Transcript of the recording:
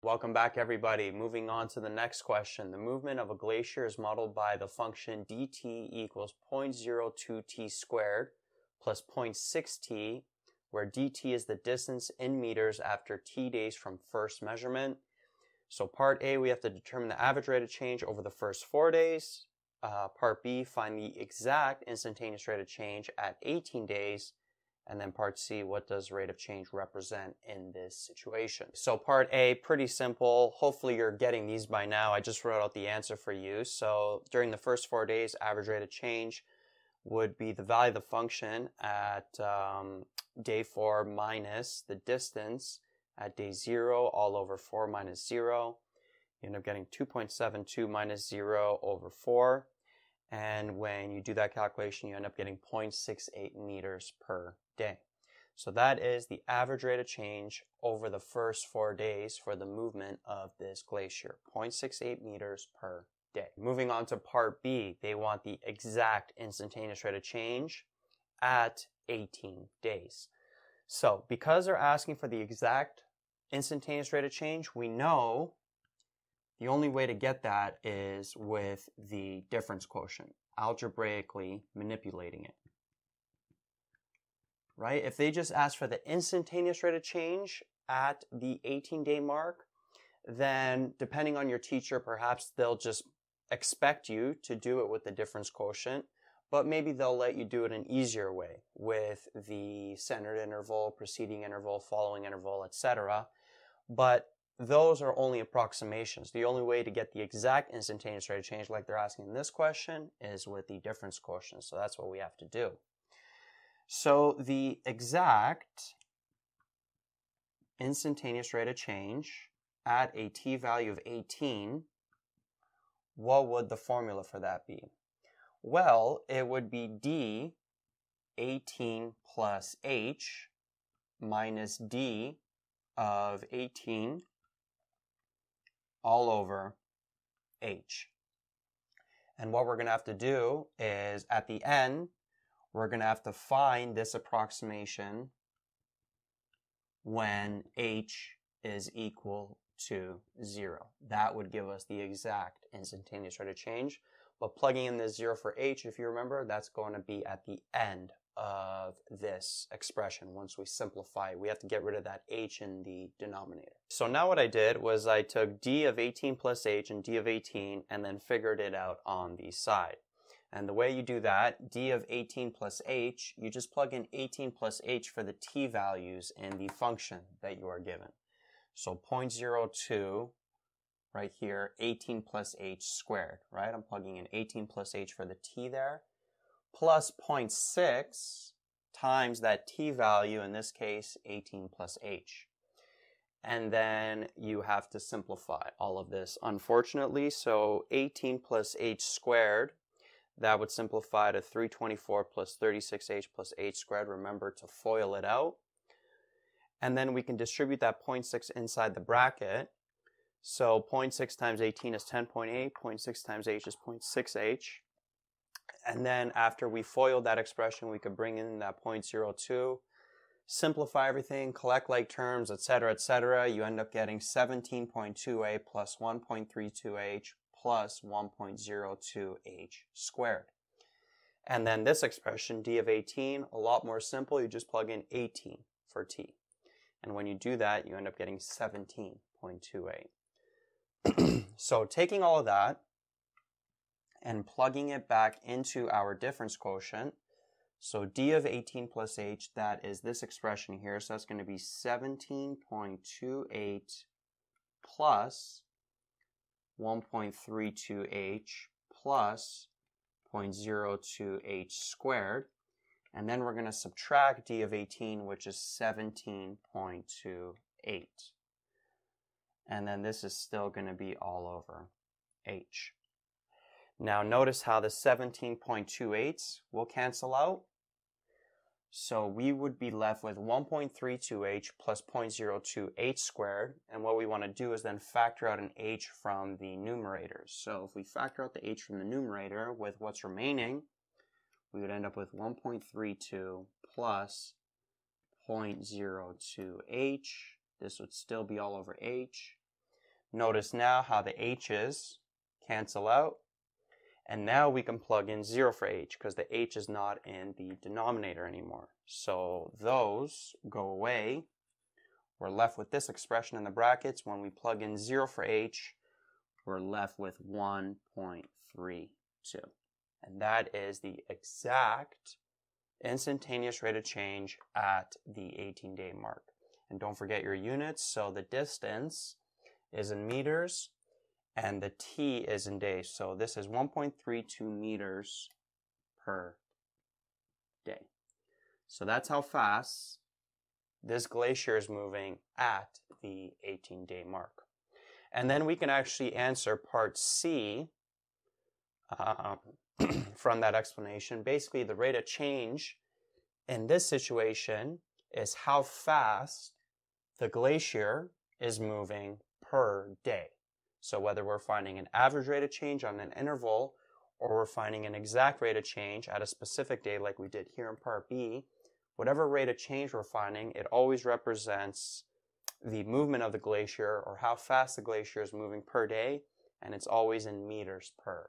Welcome back everybody. Moving on to the next question. The movement of a glacier is modeled by the function dt equals 0.02t squared plus 0.6t, where dt is the distance in meters after t days from first measurement. So part A, we have to determine the average rate of change over the first four days. Uh, part B, find the exact instantaneous rate of change at 18 days. And then part C, what does rate of change represent in this situation? So part A, pretty simple. Hopefully you're getting these by now. I just wrote out the answer for you. So during the first four days, average rate of change would be the value of the function at um, day four minus the distance at day zero all over four minus zero. You end up getting 2.72 minus zero over four. And when you do that calculation, you end up getting 0.68 meters per day. So that is the average rate of change over the first four days for the movement of this glacier, 0.68 meters per day. Moving on to part B, they want the exact instantaneous rate of change at 18 days. So because they're asking for the exact instantaneous rate of change, we know the only way to get that is with the difference quotient, algebraically manipulating it. Right? If they just ask for the instantaneous rate of change at the 18 day mark, then depending on your teacher, perhaps they'll just expect you to do it with the difference quotient, but maybe they'll let you do it an easier way with the centered interval, preceding interval, following interval, etc. But those are only approximations. The only way to get the exact instantaneous rate of change, like they're asking in this question, is with the difference quotient. So that's what we have to do. So the exact instantaneous rate of change at a t value of 18, what would the formula for that be? Well, it would be d 18 plus h minus d of 18 all over h. And what we're going to have to do is at the end, we're going to have to find this approximation when h is equal to 0. That would give us the exact instantaneous rate of change. But plugging in this 0 for h, if you remember, that's going to be at the end of this expression once we simplify. We have to get rid of that h in the denominator. So now what I did was I took d of 18 plus h and d of 18 and then figured it out on the side. And the way you do that, d of 18 plus h, you just plug in 18 plus h for the t values in the function that you are given. So 0.02 right here, 18 plus h squared, right? I'm plugging in 18 plus h for the t there plus 0.6 times that t value, in this case 18 plus h. And then you have to simplify all of this, unfortunately. So 18 plus h squared, that would simplify to 324 plus 36h plus h squared. Remember to FOIL it out. And then we can distribute that 0.6 inside the bracket. So 0.6 times 18 is 10.8, 0.6 times h is 0.6h. And then after we FOIL that expression, we could bring in that 0.02, simplify everything, collect like terms, etc., etc. You end up getting 17.2a plus 1.32h plus 1.02h squared. And then this expression, d of 18, a lot more simple. You just plug in 18 for t. And when you do that, you end up getting 17.28. so taking all of that, and plugging it back into our difference quotient. So d of 18 plus h, that is this expression here. So that's going to be 17.28 plus 1.32h plus 0.02h squared. And then we're going to subtract d of 18, which is 17.28. And then this is still going to be all over h. Now notice how the 17.28s will cancel out. So we would be left with 1.32h plus 0.02h squared. And what we want to do is then factor out an h from the numerators. So if we factor out the h from the numerator with what's remaining, we would end up with 1.32 plus 0.02h. This would still be all over h. Notice now how the h's cancel out. And now we can plug in 0 for h because the h is not in the denominator anymore. So those go away. We're left with this expression in the brackets. When we plug in 0 for h, we're left with 1.32. And that is the exact instantaneous rate of change at the 18 day mark. And don't forget your units. So the distance is in meters and the t is in days. So this is 1.32 meters per day. So that's how fast this glacier is moving at the 18 day mark. And then we can actually answer part C uh, from that explanation. Basically, the rate of change in this situation is how fast the glacier is moving per day. So whether we're finding an average rate of change on an interval or we're finding an exact rate of change at a specific day like we did here in part B, whatever rate of change we're finding, it always represents the movement of the glacier or how fast the glacier is moving per day, and it's always in meters per